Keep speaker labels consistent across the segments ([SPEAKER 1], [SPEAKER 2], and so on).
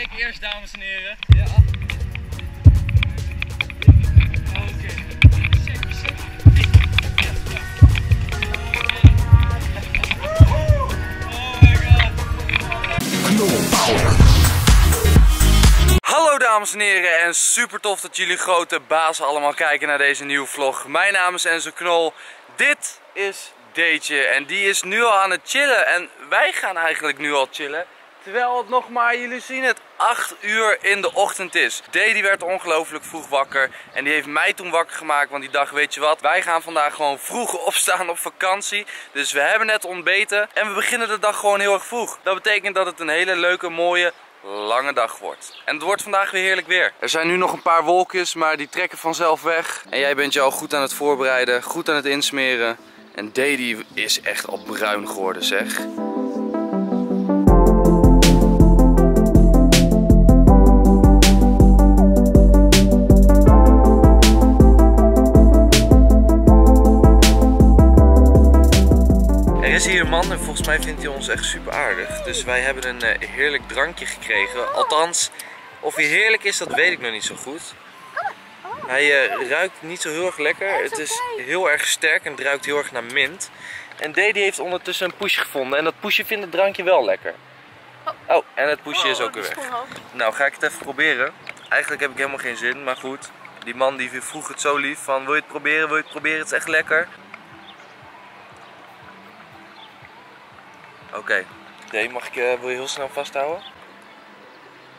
[SPEAKER 1] ik eerst, dames en heren. Ja. Oké. Oh. Hallo dames en heren en super tof dat jullie grote bazen allemaal kijken naar deze nieuwe vlog. Mijn naam is Enzo Knol. Dit is Deetje en die is nu al aan het chillen en wij gaan eigenlijk nu al chillen. Terwijl het nog maar, jullie zien het, 8 uur in de ochtend is. Die werd ongelooflijk vroeg wakker. En die heeft mij toen wakker gemaakt. Want die dacht, weet je wat, wij gaan vandaag gewoon vroeg opstaan op vakantie. Dus we hebben net ontbeten. En we beginnen de dag gewoon heel erg vroeg. Dat betekent dat het een hele leuke, mooie, lange dag wordt. En het wordt vandaag weer heerlijk weer. Er zijn nu nog een paar wolkjes, maar die trekken vanzelf weg. En jij bent je al goed aan het voorbereiden, goed aan het insmeren. En die is echt al bruin geworden, zeg. Man en volgens mij vindt hij ons echt super aardig. Dus wij hebben een eh, heerlijk drankje gekregen. Althans, of hij heerlijk is, dat weet ik nog niet zo goed. Hij eh, ruikt niet zo heel erg lekker. Het is heel erg sterk en het ruikt heel erg naar mint. En Dede heeft ondertussen een pushje gevonden. En dat pushje vindt het drankje wel lekker. Oh, en het pushje is ook weer weg. Nou, ga ik het even proberen. Eigenlijk heb ik helemaal geen zin, maar goed. Die man die vroeg het zo lief van wil je het proberen, wil je het proberen, het is echt lekker. Oké. Oké, mag ik, eh, wil je heel snel vasthouden?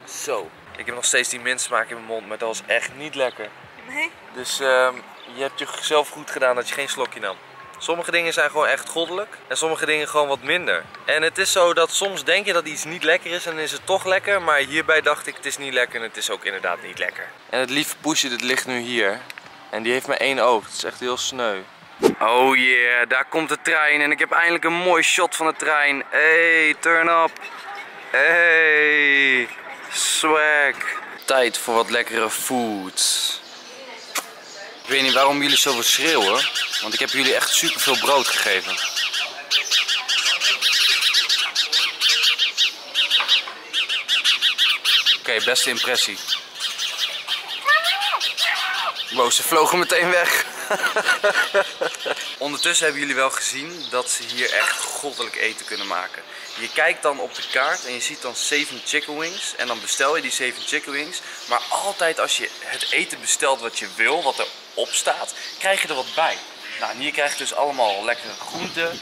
[SPEAKER 1] Zo. Ik heb nog steeds die mintsmaak in mijn mond, maar dat was echt niet lekker.
[SPEAKER 2] Nee?
[SPEAKER 1] Dus ehm, je hebt jezelf goed gedaan dat je geen slokje nam. Sommige dingen zijn gewoon echt goddelijk en sommige dingen gewoon wat minder. En het is zo dat soms denk je dat iets niet lekker is en dan is het toch lekker. Maar hierbij dacht ik het is niet lekker en het is ook inderdaad niet lekker. En het lieve poesje dat ligt nu hier. En die heeft maar één oog. Het is echt heel sneu. Oh yeah, daar komt de trein en ik heb eindelijk een mooi shot van de trein. Hey, turn up. Hey, swag. Tijd voor wat lekkere food. Ik weet niet waarom jullie zoveel schreeuwen, want ik heb jullie echt super veel brood gegeven. Oké, beste impressie. Ze vlogen meteen weg. Ondertussen hebben jullie wel gezien dat ze hier echt goddelijk eten kunnen maken. Je kijkt dan op de kaart en je ziet dan 7 chicken wings. En dan bestel je die 7 chicken wings. Maar altijd als je het eten bestelt wat je wil, wat erop staat, krijg je er wat bij. Nou, en hier krijg je dus allemaal lekkere groenten.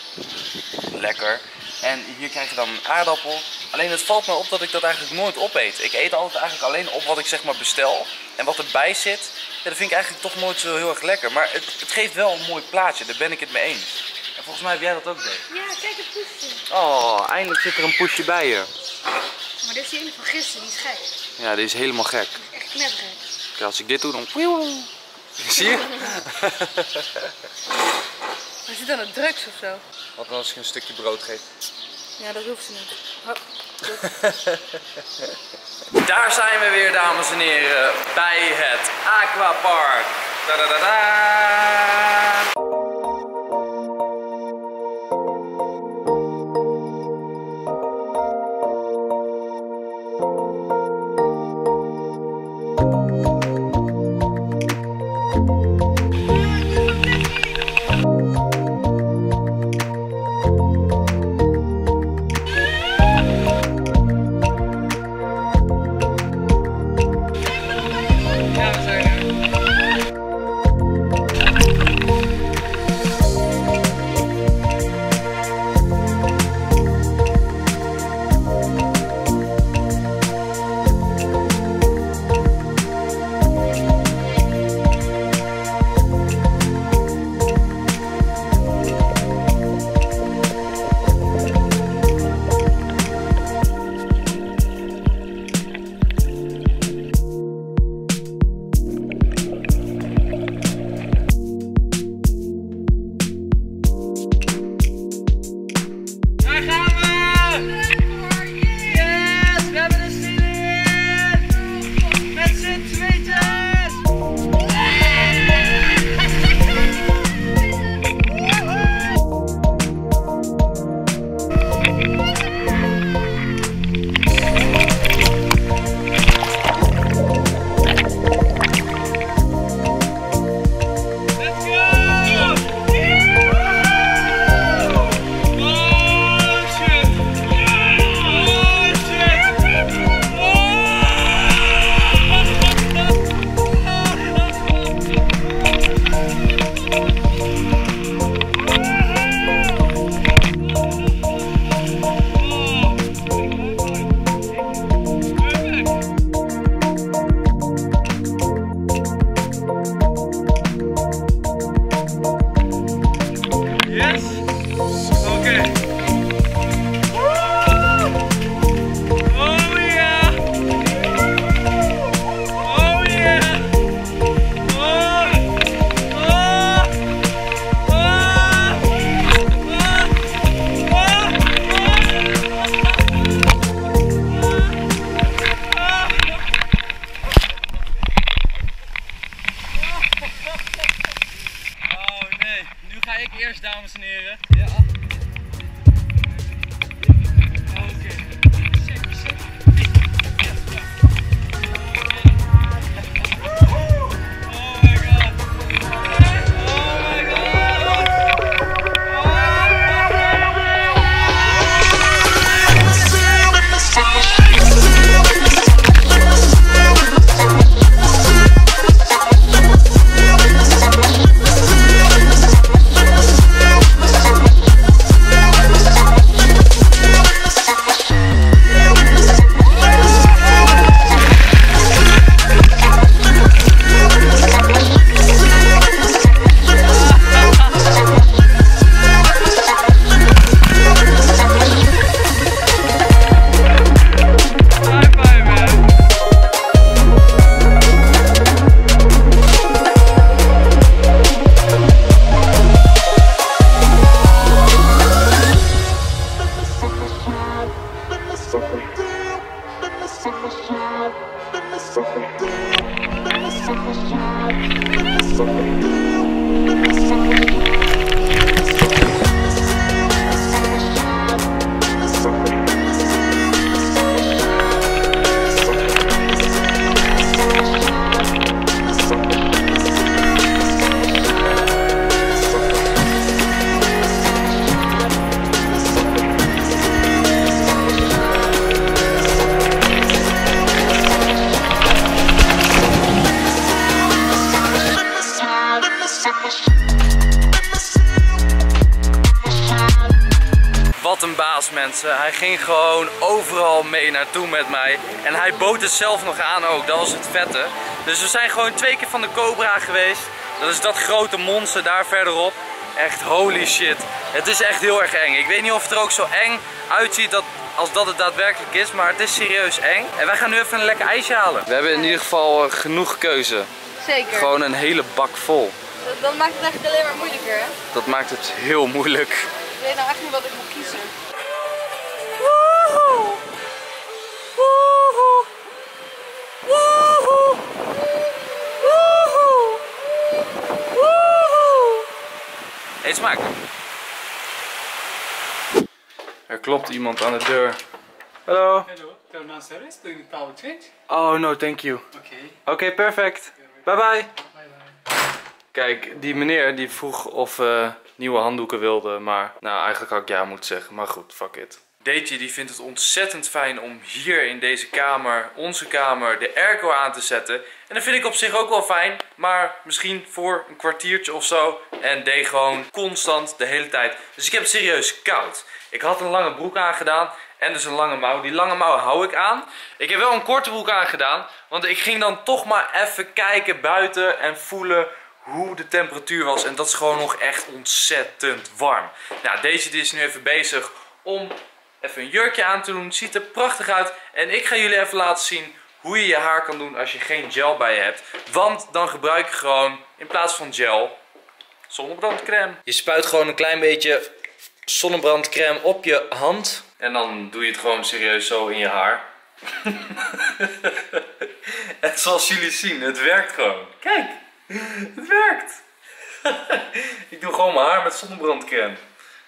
[SPEAKER 1] Lekker. En hier krijg je dan een aardappel. Alleen het valt me op dat ik dat eigenlijk nooit opeet. Ik eet altijd eigenlijk alleen op wat ik zeg maar bestel. En wat erbij zit, ja, dat vind ik eigenlijk toch nooit zo heel erg lekker. Maar het, het geeft wel een mooi plaatje, daar ben ik het mee eens. En volgens mij heb jij dat ook, Dave.
[SPEAKER 2] Ja, kijk het poesje.
[SPEAKER 1] Oh, eindelijk zit er een poesje bij je.
[SPEAKER 2] Maar dit is die ene van gisteren, die is gek.
[SPEAKER 1] Ja, die is helemaal gek.
[SPEAKER 2] Echt knettergek.
[SPEAKER 1] Kijk, als ik dit doe, dan... Zie je?
[SPEAKER 2] Maar zit aan het drugs of zo?
[SPEAKER 1] Wat als ik een stukje brood geef?
[SPEAKER 2] Ja, dat hoeft ze niet. Oh,
[SPEAKER 1] Daar zijn we weer, dames en heren, bij het Aquapark. Da-da-da-da! Ja, we mensen. Hij ging gewoon overal mee naartoe met mij. En hij bood het zelf nog aan ook. Dat was het vette. Dus we zijn gewoon twee keer van de Cobra geweest. Dat is dat grote monster daar verderop. Echt holy shit. Het is echt heel erg eng. Ik weet niet of het er ook zo eng uitziet dat, als dat het daadwerkelijk is. Maar het is serieus eng. En wij gaan nu even een lekker ijsje halen. We hebben in ieder geval eh, genoeg keuze.
[SPEAKER 2] Zeker.
[SPEAKER 1] Gewoon een hele bak vol.
[SPEAKER 2] Dat, dat maakt het eigenlijk alleen maar moeilijker, hè?
[SPEAKER 1] Dat maakt het heel moeilijk.
[SPEAKER 2] Ik weet nou echt niet wat ik moet kiezen.
[SPEAKER 1] Eet smaak. Er klopt iemand aan de deur. Hallo.
[SPEAKER 3] Hello, Terminal Service, doing the power change.
[SPEAKER 1] Oh no, thank you.
[SPEAKER 3] Okay,
[SPEAKER 1] Oké, perfect. Bye bye.
[SPEAKER 3] bye bye.
[SPEAKER 1] Kijk, die meneer die vroeg of we nieuwe handdoeken wilden, maar nou eigenlijk had ik ja moeten zeggen, maar goed, fuck it. Deetje die vindt het ontzettend fijn om hier in deze kamer, onze kamer, de airco aan te zetten. En dat vind ik op zich ook wel fijn, maar misschien voor een kwartiertje of zo. En deed gewoon constant de hele tijd. Dus ik heb het serieus koud. Ik had een lange broek aangedaan en dus een lange mouw. Die lange mouw hou ik aan. Ik heb wel een korte broek aangedaan, want ik ging dan toch maar even kijken buiten en voelen hoe de temperatuur was. En dat is gewoon nog echt ontzettend warm. Nou, deze die is nu even bezig om even een jurkje aan te doen. Ziet er prachtig uit. En ik ga jullie even laten zien hoe je je haar kan doen als je geen gel bij je hebt. Want dan gebruik je gewoon in plaats van gel zonnebrandcrème. Je spuit gewoon een klein beetje zonnebrandcrème op je hand. En dan doe je het gewoon serieus zo in je haar. en zoals jullie zien, het werkt gewoon. Kijk, het werkt. ik doe gewoon mijn haar met zonnebrandcrème.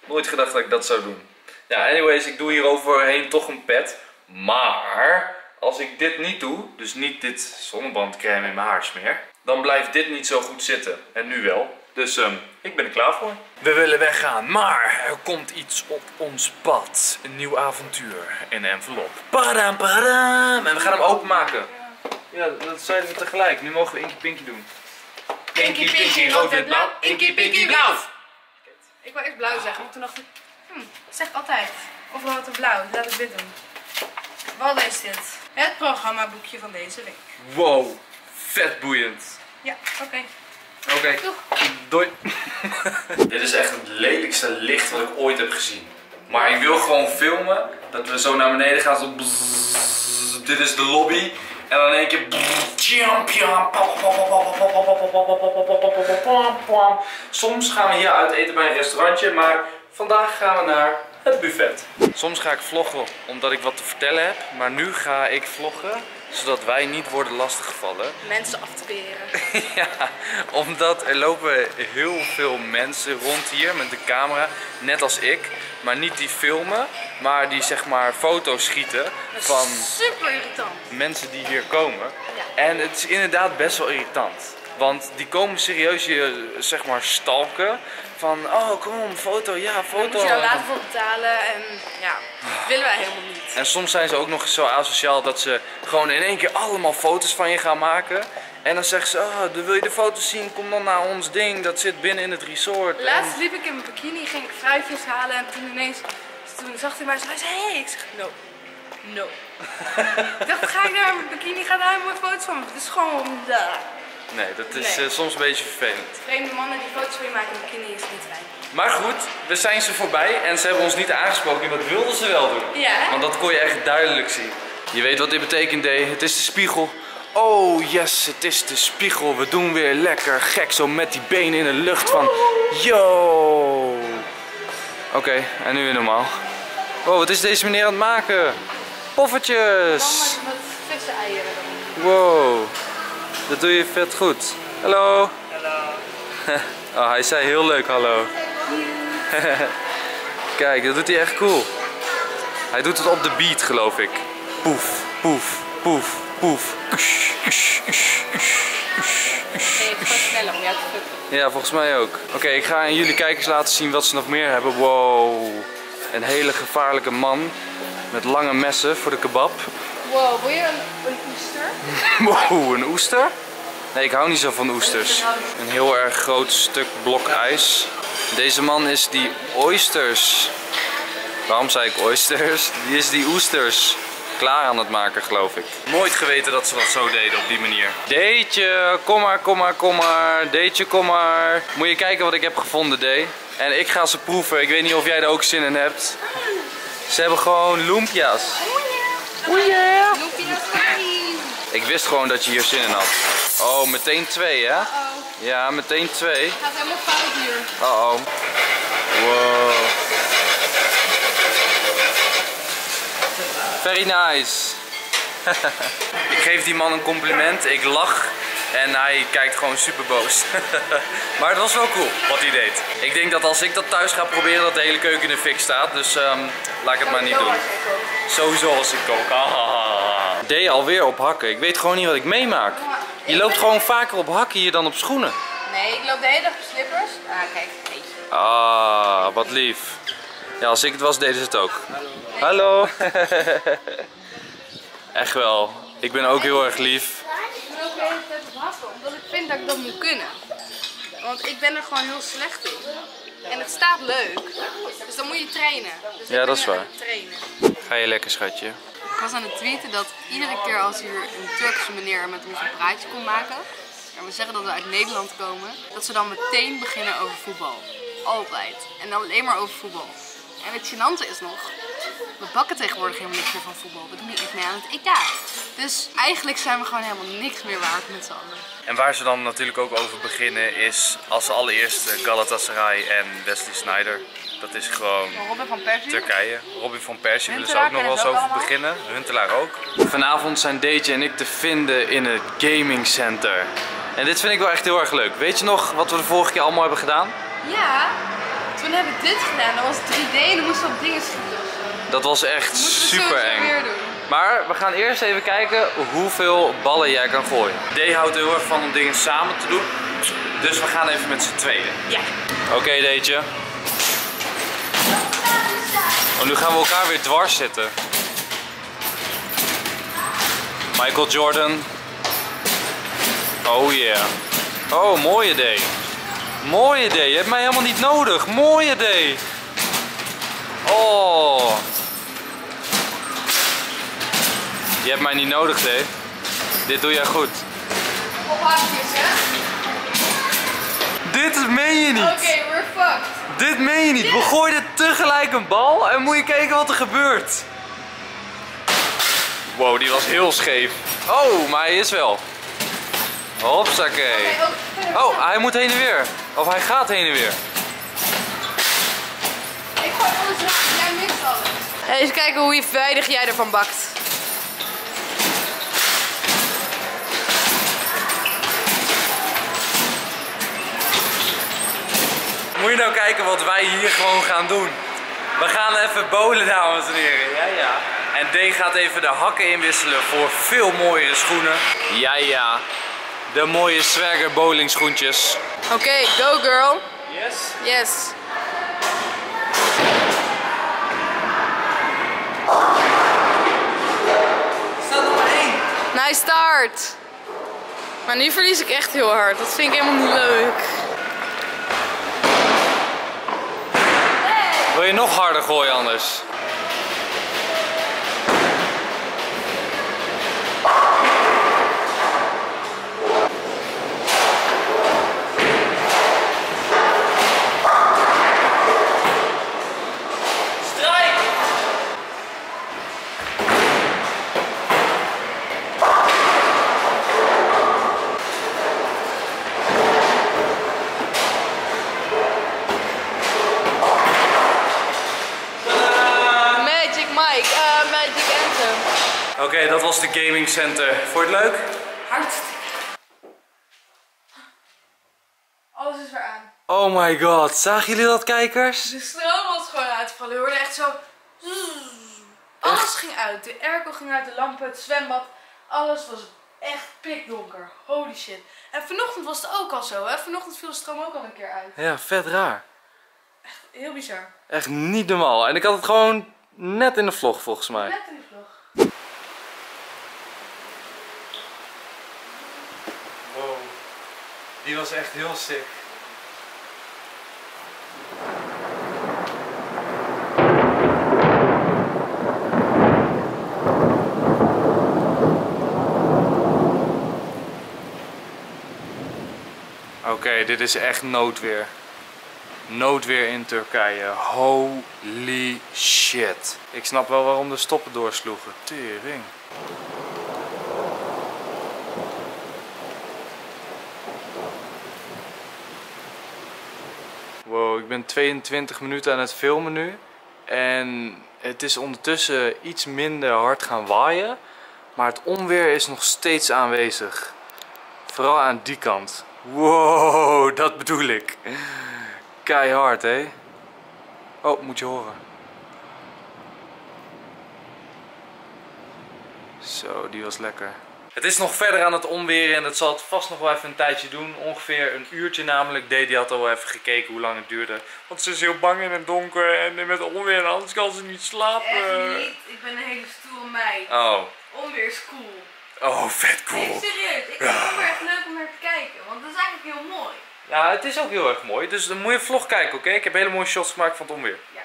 [SPEAKER 1] Nooit gedacht dat ik dat zou doen. Ja, anyways, ik doe hier overheen toch een pet. Maar als ik dit niet doe, dus niet dit zonnebrandcrème in mijn haar smeer, dan blijft dit niet zo goed zitten. En nu wel. Dus ehm, ik ben er klaar voor. We willen weggaan, maar er komt iets op ons pad. Een nieuw avontuur in een envelop. Padam, padam. En we gaan hem openmaken. Ja, dat zeiden we tegelijk. Nu mogen we Inky Pinky doen.
[SPEAKER 2] Inky, Pinky, rood, wit, blauw. Inky, Pinky, blauw. Ik wou eerst blauw zeggen, maar toen dacht ik, zeg ik altijd. Of rood of blauw, laat ik dit doen. Wat is dit? Het programmaboekje van deze week.
[SPEAKER 1] Wow, vet boeiend.
[SPEAKER 2] Ja, oké.
[SPEAKER 1] Oké,
[SPEAKER 2] Doeg.
[SPEAKER 1] doei. Dit is echt het lelijkste licht wat ik ooit heb gezien. Maar ik wil gewoon filmen dat we zo naar beneden gaan. Zo bzzz. dit is de lobby. En dan in één keer. Soms gaan we hier uit eten bij een restaurantje, maar vandaag gaan we naar het buffet. Soms ga ik vloggen omdat ik wat te vertellen heb, maar nu ga ik vloggen zodat wij niet worden lastiggevallen.
[SPEAKER 2] Mensen af te weren.
[SPEAKER 1] Ja, omdat er lopen heel veel mensen rond hier met de camera, net als ik. Maar niet die filmen, maar die zeg maar foto's schieten van
[SPEAKER 2] Super irritant.
[SPEAKER 1] mensen die hier komen.
[SPEAKER 2] Ja.
[SPEAKER 1] En het is inderdaad best wel irritant. Want die komen serieus je zeg maar stalken. Van, oh kom foto, ja,
[SPEAKER 2] Daar
[SPEAKER 1] foto.
[SPEAKER 2] moet je dan later voor betalen en ja, dat willen wij helemaal niet.
[SPEAKER 1] En soms zijn ze ook nog zo asociaal dat ze gewoon in één keer allemaal foto's van je gaan maken. En dan zeggen ze, oh, dan wil je de foto's zien, kom dan naar ons ding, dat zit binnen in het resort.
[SPEAKER 2] Laatst
[SPEAKER 1] En-
[SPEAKER 2] liep ik in mijn bikini, ging ik fruitjes halen en toen ineens, toen zag hij mij zo, hij zei hey, ik zeg no, no. ik dacht, ga ik naar mijn bikini, ga daar mooie foto's van me. Het is gewoon, daar.
[SPEAKER 1] Nee, dat is
[SPEAKER 2] Nee.
[SPEAKER 1] eh, soms een beetje vervelend.
[SPEAKER 2] vreemde mannen die foto's van je maken in bikini is niet fijn.
[SPEAKER 1] Maar goed, we zijn ze voorbij en ze hebben ons niet aangesproken en dat wilden ze wel doen.
[SPEAKER 2] Ja, hè?
[SPEAKER 1] Want dat kon je echt duidelijk zien. Je weet wat dit betekent, D. Het is de spiegel. Oh yes, het is de spiegel. We doen weer lekker gek zo met die benen in de lucht van... Yo! Oké, en nu weer normaal. Oh, wat is deze meneer aan het maken? poffertjes.
[SPEAKER 2] Dan met, met vissen eieren dan.
[SPEAKER 1] Wow, dat doe je vet goed. Hallo.
[SPEAKER 3] Hallo.
[SPEAKER 1] Oh, hij zei heel leuk hallo. Kijk, dat doet hij echt cool. Hij doet het op de beat, geloof ik. Poef, poef, poef, poef.
[SPEAKER 2] Ja,
[SPEAKER 1] volgens mij ook. Oké, ik ga aan jullie kijkers laten zien wat ze nog meer hebben. Wow, een hele gevaarlijke man met lange messen voor de kebab.
[SPEAKER 2] Wow, wil je een, oester?
[SPEAKER 1] Wow, een oester? Nee, ik hou niet zo van oesters. Een heel erg groot stuk blok ijs. Deze man is die oysters. Waarom zei ik oysters? Die is die oesters klaar aan het maken, geloof ik. Nooit geweten dat ze dat zo deden op die manier. Deetje, kom maar, kom maar, kom maar. Deetje, kom maar. Moet je kijken wat ik heb gevonden, Dee. En ik ga ze proeven. Ik weet niet of jij er ook zin in hebt. Ze hebben gewoon loempia's.
[SPEAKER 2] Oh fijn?
[SPEAKER 1] Ik wist gewoon dat je hier zin in had. Oh, meteen twee, hè?
[SPEAKER 2] Oh,
[SPEAKER 1] Ja, meteen twee.
[SPEAKER 2] gaat helemaal fout hier.
[SPEAKER 1] Uh oh. Wow. Very nice. ik geef die man een compliment. Ik lach. En hij kijkt gewoon super boos. maar het was wel cool wat hij deed. Ik denk dat als ik dat thuis ga proberen, dat de hele keuken in de fik staat. Dus ehm, laat ik het maar niet doen. Sowieso als ik kook. Ah. Deed alweer op hakken. Ik weet gewoon niet wat ik meemaak. Je loopt gewoon vaker op hakken hier dan op schoenen.
[SPEAKER 2] Nee, ik loop de hele dag op slippers. Ah, kijk, weet je.
[SPEAKER 1] Ah, wat lief. Ja, als ik het was, deden ze het ook. Hallo. Echt wel. Ik ben ook heel erg lief.
[SPEAKER 2] Omdat ik vind dat ik dat moet kunnen. Want ik ben er gewoon heel slecht in. En het staat leuk. Dus dan moet je trainen. Dus
[SPEAKER 1] Ja, dat is waar.
[SPEAKER 2] trainen.
[SPEAKER 1] Ga je lekker, schatje.
[SPEAKER 2] Ik was aan het tweeten dat iedere keer als hier een Turkse meneer met ons een praatje kon maken, en we zeggen dat we uit Nederland komen, dat ze dan meteen beginnen over voetbal. Altijd. En dan alleen maar over voetbal. En het gênante is nog, we bakken tegenwoordig helemaal niks meer van voetbal. We doen niet eens mee aan het EK. Dus eigenlijk zijn we gewoon helemaal niks meer waard met z'n allen.
[SPEAKER 1] En waar ze dan natuurlijk ook over beginnen is als allereerste Galatasaray en Wesley Sneijder. Dat is gewoon
[SPEAKER 2] Robin van Persie.
[SPEAKER 1] Turkije. Robin van Persie willen ze ook nog wel eens over beginnen. Huntelaar ook. Vanavond zijn Deetje en ik te vinden in het gaming center. En dit vind ik wel echt heel erg leuk. Weet je nog wat we de vorige keer allemaal hebben gedaan?
[SPEAKER 2] Ja, toen hebben we dit gedaan. Dat was 3D en dan moesten we op dingen schieten.
[SPEAKER 1] Dat was echt super eng. Maar we gaan eerst even kijken hoeveel ballen jij kan gooien. D houdt heel erg van om dingen samen te doen. Dus we gaan even met z'n tweeën.
[SPEAKER 2] Ja.
[SPEAKER 1] Oké, Deetje. Oh, nu gaan we elkaar weer dwars zitten. Michael Jordan. Oh yeah. Oh, mooie D. Mooie D. Je hebt mij helemaal niet nodig. Mooie D. Oh. Je hebt mij niet nodig, D. Dit doe jij goed.
[SPEAKER 2] Op hè?
[SPEAKER 1] Dit meen je niet.
[SPEAKER 2] Oké, we're fucked.
[SPEAKER 1] Dit meen je niet. We gooiden tegelijk een bal en moet je kijken wat er gebeurt. Wow, die was heel scheef. Oh, maar hij is wel. Hopsakee.
[SPEAKER 2] Oké, ook.
[SPEAKER 1] Oh, hij moet heen en weer. Of hij gaat heen en weer.
[SPEAKER 2] Ik gooi alles weg, jij mixt alles. Eens kijken hoe weinig jij ervan bakt.
[SPEAKER 1] Moet je nou kijken wat wij hier gewoon gaan doen. We gaan even bowlen, dames en heren. Ja, ja. En D gaat even de hakken inwisselen voor veel mooiere schoenen. Ja, ja. De mooie Swagger bowling schoentjes.
[SPEAKER 2] Oké, go girl.
[SPEAKER 1] Yes.
[SPEAKER 2] Yes.
[SPEAKER 1] Staat er maar
[SPEAKER 2] Nice start. Maar nu verlies ik echt heel hard. Dat vind ik helemaal niet leuk.
[SPEAKER 1] Wil je nog harder gooien anders? Strijk! Tadaa! Oké, dat was de gaming center. Vond je het leuk?
[SPEAKER 2] Hartstikke. Alles is weer aan.
[SPEAKER 1] Oh my god, zagen jullie dat kijkers?
[SPEAKER 2] De stroom was gewoon uitgevallen. Je hoorde echt zo... Alles ging uit. De airco ging uit, de lampen, het zwembad. Alles was echt pikdonker. Holy shit. En vanochtend was het ook al zo, hè? Vanochtend viel de stroom ook al een keer uit.
[SPEAKER 1] Ja, vet raar.
[SPEAKER 2] Heel bizar.
[SPEAKER 1] Echt niet normaal. En ik had het gewoon net in de vlog volgens mij.
[SPEAKER 2] Net in die vlog.
[SPEAKER 1] Wow, die was echt heel sick. Oké, dit is echt noodweer. Noodweer in Turkije. Holy shit. Ik snap wel waarom de stoppen doorsloegen. Tering. Wow, ik ben 22 minuten aan het filmen nu. En het is ondertussen iets minder hard gaan waaien. Maar het onweer is nog steeds aanwezig. Vooral aan die kant. Wow, dat bedoel ik. Keihard, hè? Oh, moet je horen. Zo, die was lekker. Het is nog verder aan het onweren en dat zal het vast nog wel even een tijdje doen. Ongeveer een uurtje namelijk. Daddy had al even gekeken hoe lang het duurde. Want ze is heel bang in het donker en met onweer en anders kan ze niet slapen.
[SPEAKER 2] Echt niet. Ik ben een hele stoere meid.
[SPEAKER 1] Oh,
[SPEAKER 2] Onweer is cool.
[SPEAKER 1] oh vet
[SPEAKER 2] Nee,
[SPEAKER 1] cool.
[SPEAKER 2] serieus. Ik vind het onweer echt leuk om naar te kijken. Want dat is eigenlijk heel mooi.
[SPEAKER 1] Ja, het is ook heel erg mooi. Dus dan moet je vlog kijken, oké? Ik heb hele mooie shots gemaakt van het onweer.
[SPEAKER 2] Ja.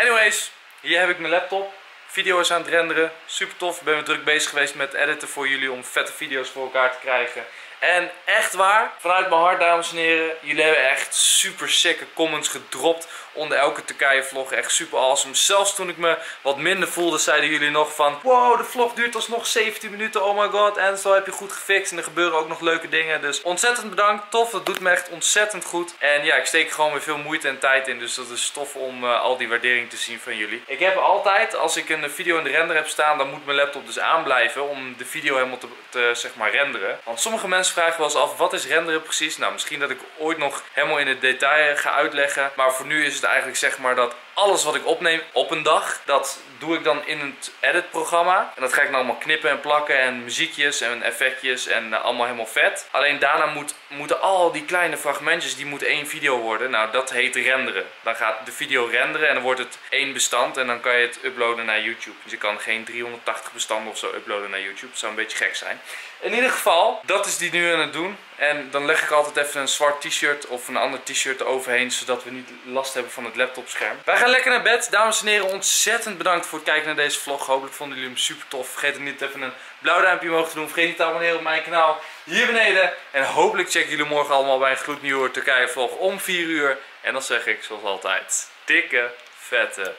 [SPEAKER 1] Anyways, hier heb ik mijn laptop. Video is aan het renderen. Super tof. Ik ben weer druk bezig geweest met editen voor jullie om vette video's voor elkaar te krijgen. En echt waar, vanuit mijn hart dames en heren, jullie hebben echt super sicke comments gedropt onder elke Turkije vlog. Echt super awesome. Zelfs toen ik me wat minder voelde, zeiden jullie nog van Wow, de vlog duurt alsnog 17 minuten, oh my god. En zo heb je goed gefixt en er gebeuren ook nog leuke dingen. Dus ontzettend bedankt, tof, dat doet me echt ontzettend goed. En ja, ik steek gewoon weer veel moeite en tijd in, dus dat is tof om eh, al die waardering te zien van jullie. Ik heb altijd, als ik een video in de render heb staan, dan moet mijn laptop dus aanblijven om de video helemaal te, te zeg maar renderen. Want sommige mensen vragen wel af, wat is renderen precies? Nou, misschien dat ik ooit nog helemaal in het detail ga uitleggen. Maar voor nu is het eigenlijk zeg maar dat alles wat ik opneem op een dag, dat doe ik dan in het editprogramma. En dat ga ik dan allemaal knippen en plakken en muziekjes en effectjes en eh, allemaal helemaal vet. Alleen daarna moet, moeten al die kleine fragmentjes, die moeten één video worden. Nou, dat heet renderen. Dan gaat de video renderen en dan wordt het één bestand en dan kan je het uploaden naar YouTube. Dus je kan geen 380 bestanden of zo uploaden naar YouTube. Dat zou een beetje gek zijn. In ieder geval, dat is die nu aan het doen. En dan leg ik altijd even een zwart t-shirt of een ander t-shirt overheen, zodat we niet last hebben van het laptopscherm. Wij gaan lekker naar bed. Dames en heren, ontzettend bedankt voor het kijken naar deze vlog. Hopelijk vonden jullie hem super tof. Vergeet niet even een blauw duimpje omhoog te doen. Vergeet niet te abonneren op mijn kanaal hier beneden. En hopelijk checken jullie morgen allemaal bij een gloednieuwe Turkije vlog om 4 uur. En dan zeg ik zoals altijd, dikke, vette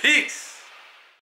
[SPEAKER 1] peace!